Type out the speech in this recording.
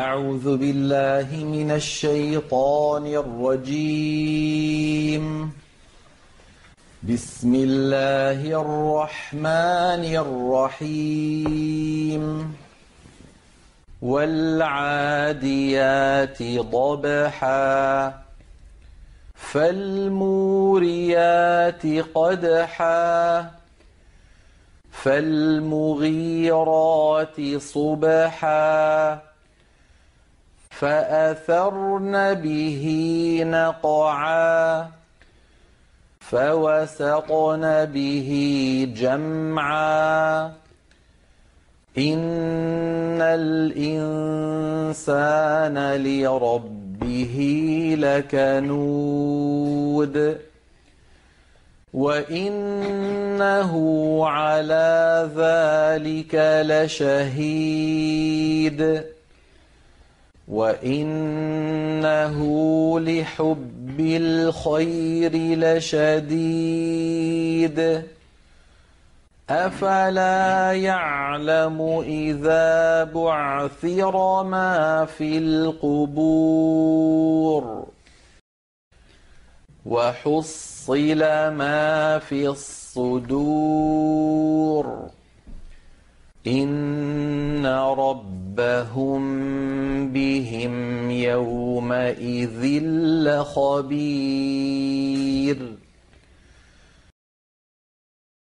أعوذ بالله من الشيطان الرجيم. بسم الله الرحمن الرحيم. والعاديات ضبحا. فالموريات قدحا. فالمغيرات صبحا. فأثرن به نقعا فوسطن به جمعا. إن الإنسان لربه لكنود وإنه على ذلك لشهيد. وإنه لحب الخير لشديد أفلا يعلم إذا بعثر ما في القبور وحصل ما في الصدور إن ربهم بهم يومئذ لخبير